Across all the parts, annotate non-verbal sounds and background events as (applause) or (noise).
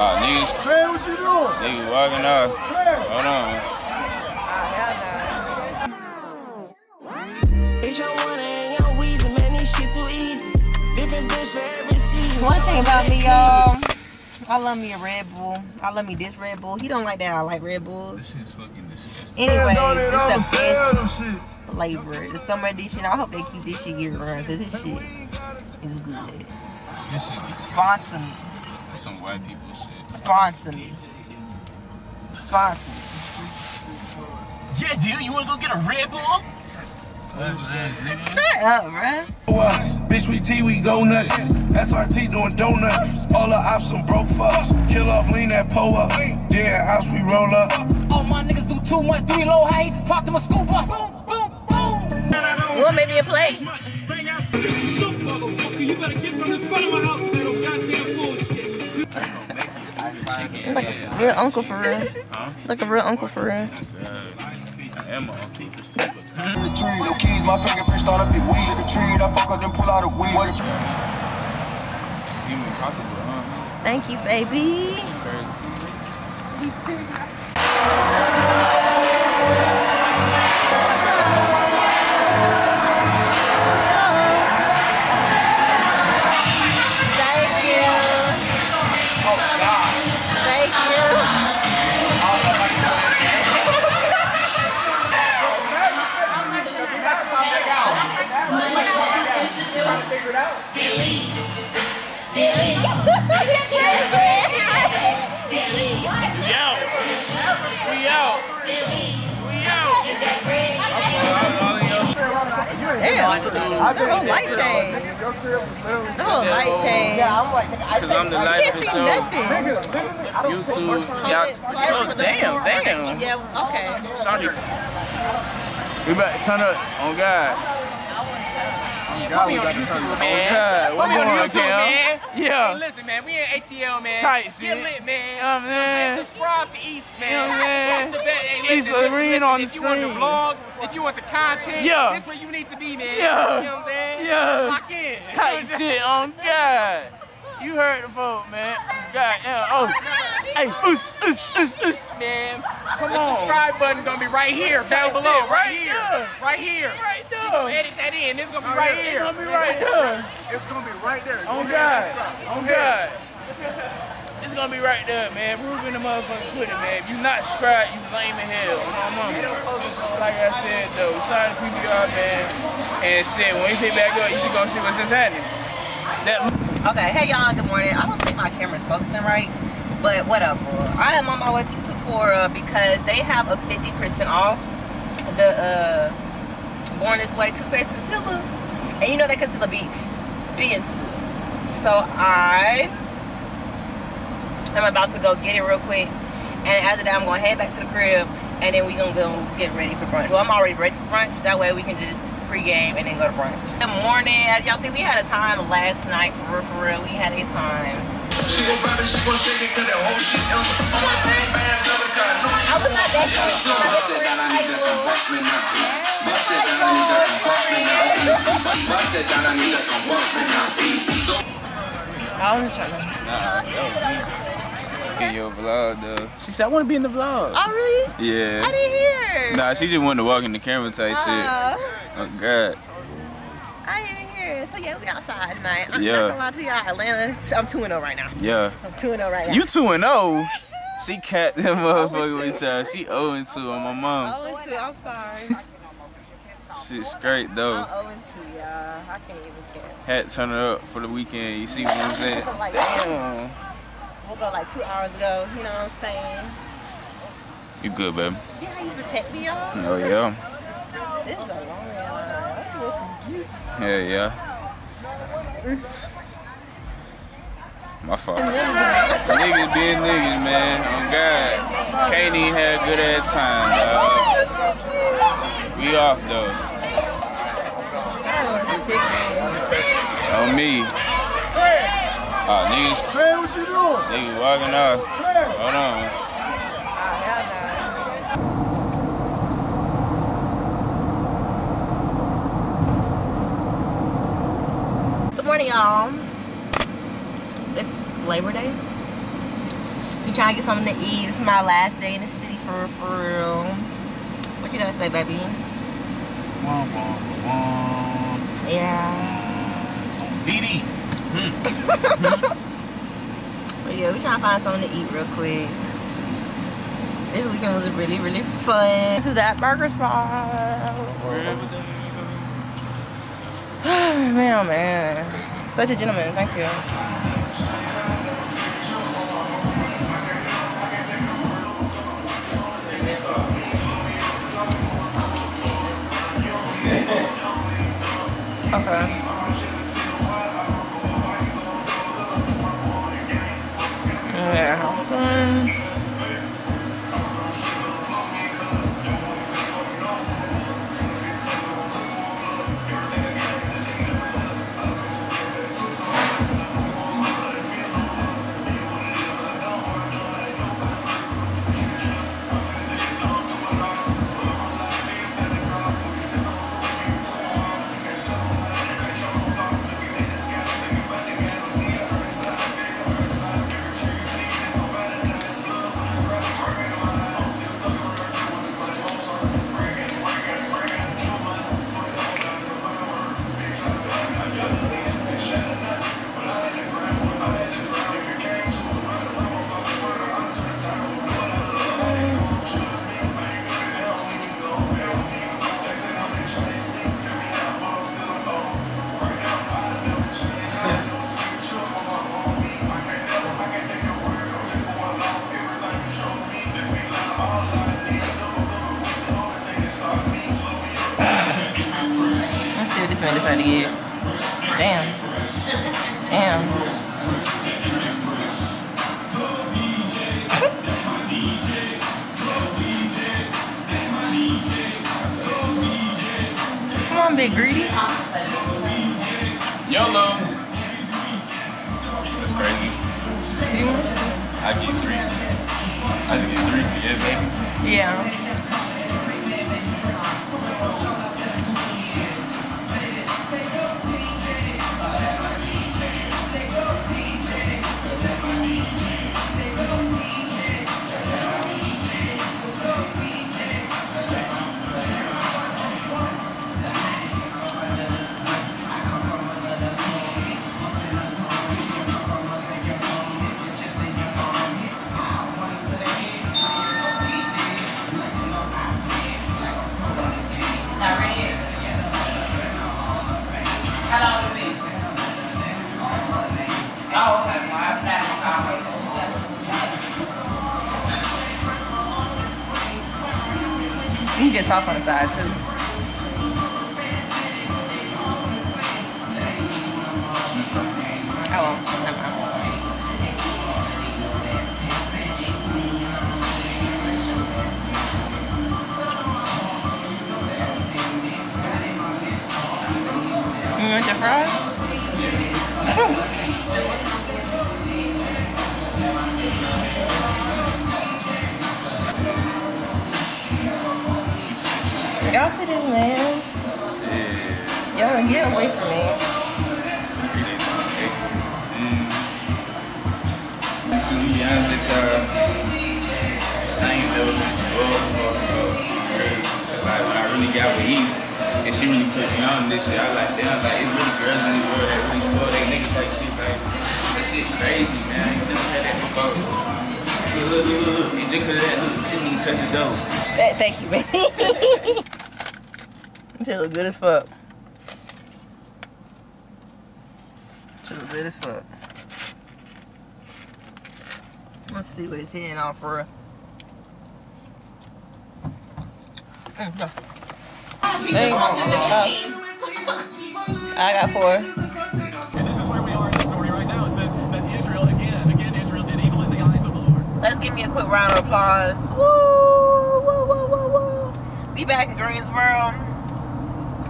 Oh, niggas. Trey, what you doing? Niggas walking off. Hold on. It's your one and your Weezy, man, this shit too easy. Different bitch for every season. One thing about me, y'all, I love me a Red Bull. I love me this Red Bull. He don't like that. I like Red Bulls. This shit's fucking disgusting. Anyways, Hands on it, I'm it's the best shit. flavor. The summer edition. I hope they keep this shit year round because this shit is good. This shit is Sponsor me. That's some white people shit. Sponsor me. Sponsor me. Yeah, dude, you wanna go get a Red Bull? Shut up, bruh. Us. Bitch, we T, we go nuts. SRT doing donuts. All the ops some broke fucks. Kill off, lean that pole up. Dead house, we roll up. All my niggas do too much, three low high, he just parked in my school bus. Boom, boom, boom. You want maybe a play? You're like a real uncle for real. Like a real uncle for real. I am a uncle. The tree, no keys, my fingerprint start up your weed. The tree, I fuck up, then pull out a weed. What Give me comfortable, huh? Thank you, baby. Whole light change. The whole light change. Cause I'm the light Can't of the see show. nothing. YouTube, y'all. Oh, damn, damn. Yeah, okay. Shawty. We about to turn up on God. God, we about to turn On God. What Put me on YouTube, man. Hey, Yeah. listen, man, we in ATL, man. Tight Get shit. lit, man. You know what I'm saying? And subscribe to East, man. You know what I'm saying? That's the best. Hey, East listen, listen, on the If you want the screen. vlogs, if you want the content, Yeah. this where you need to be, man. Yeah. You know what I'm saying? Yeah. Lock in. Tight shit on God. You heard the vote, man. God, yeah. Oh, hey, us, us, us, us. Man, Come the on. subscribe button gonna be right here, down below, right, right here, there. right here. Right She gonna there. edit that in. It's gonna be Oh, right yeah, here. It's gonna be right there. It's gonna be right there. Oh, on God. On oh, God. (laughs) It's gonna be right there, man. Ruben the motherfucker put it, man. If you not subscribed, you lame in hell. On my mama. Like I said, though, shout out to PBR, man. And shit, when we pick back up, you just gonna see what's happening. That Okay, hey y'all, good morning. I don't think my camera's focusing right, but whatever. I am on my way to Sephora because they have a 50% off the uh, Born This Way Too Faced Concealer. And you know that concealer be expensive. So I am about to go get it real quick. And after that, I'm going to head back to the crib and then we going to go get ready for brunch. Well, I'm already ready for brunch. That way we can just pregame and then go to brunch. Good morning. As y'all see, we had a time last night. For real, for real. We had a time. She gon' grab it, she gon' shake it till that whole shit else. On oh my bang bands, every time. No, I was not that serious. Bust it down, I need that come fuck me now. Bust it down, I need that come fuck me now. Bust it down, I need that come fuck me now. I was just trying to. Nah, that was me. In your vlog, though. She said, I want to be in the vlog. Oh, really? Yeah. I didn't hear. Nah, she just wanted to walk in the camera type Uh, shit. Oh, God. I didn't even hear. So, yeah, we outside tonight. I'm Yeah. not gonna lie to y'all. Atlanta, I'm 2 0 right now. Yeah. I'm 2 0 right now. You 2 and 0. (laughs) She capped that motherfucker with y'all. She 0 and 2 on my mom. Oh, and 2. I'm sorry. Shit's great, though. I'm 0 and 2, y'all. I can't even care. Had to turn it up for the weekend. You see what I'm saying? Like, Damn. We'll go like two hours ago. You know what I'm saying? You good, baby? See how you protect me, y'all? Oh, yeah. This is a long line. I want some juice. Yeah, yeah. My fault. niggas being niggas, man. On God. Can't even have a good ass time, dog. We off, though. On me. Oh, niggas, Trey, what you doing? niggas walking off. Hold on. Good morning, y'all. It's Labor Day. We trying to get something to eat. It's my last day in the city for, for real. What you gonna say, baby? Yeah. BD. But yeah, we trying to find something to eat real quick. This weekend was really, really fun. To that burger spot. (sighs) man, oh man. Such a gentleman, thank you. Man decided to get. Damn. Damn. (laughs) Come on, big greedy. YOLO. That's crazy. I get three. I get three. Yeah, baby. Yeah. Sauce on the side too. Oh. You want your fries? (laughs) Y'all see this man? Y'all get away from me. To be honest with y'all, I ain't never been spoiled before. before. Like when I really got with East, and she really put me on this shit, I like damn, like it's really girls in the world that really spoil they niggas like shit, like that shit crazy, man. I ain't never had that before. Look, look, look, look, and just cause of that, look, she didn't even touch the door. Th- Thank you, man. (laughs) she look good as fuck. She look good as fuck. Let's see what it's hitting on for real. Mm, no. Oh. I got four. And this is where we are in the story right now. It says that Israel, again, again, Israel did evil in the eyes of the Lord. Let's give me a quick round of applause. Woo! Woo, woo, woo, woo. Be back in Greensboro.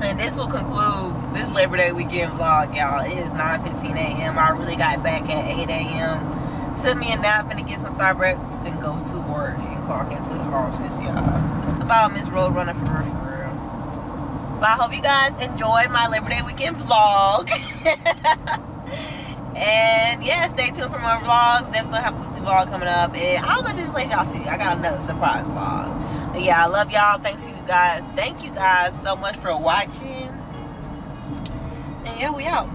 And this will conclude this Labor Day weekend vlog, y'all. It is 9.15 a.m. I really got back at 8 a.m. Took me a nap and to get some Starbucks and go to work and clock into the office, y'all. About Miss Roadrunner for real, for real. But I hope you guys enjoyed my Labor Day weekend vlog. (laughs) And yeah, stay tuned for more vlogs. Definitely gonna have a weekly vlog coming up. And I'm gonna just let y'all see. I got another surprise vlog. Yeah, I love y'all. Thanks you guys. Thank you guys so much for watching. And yeah, we out.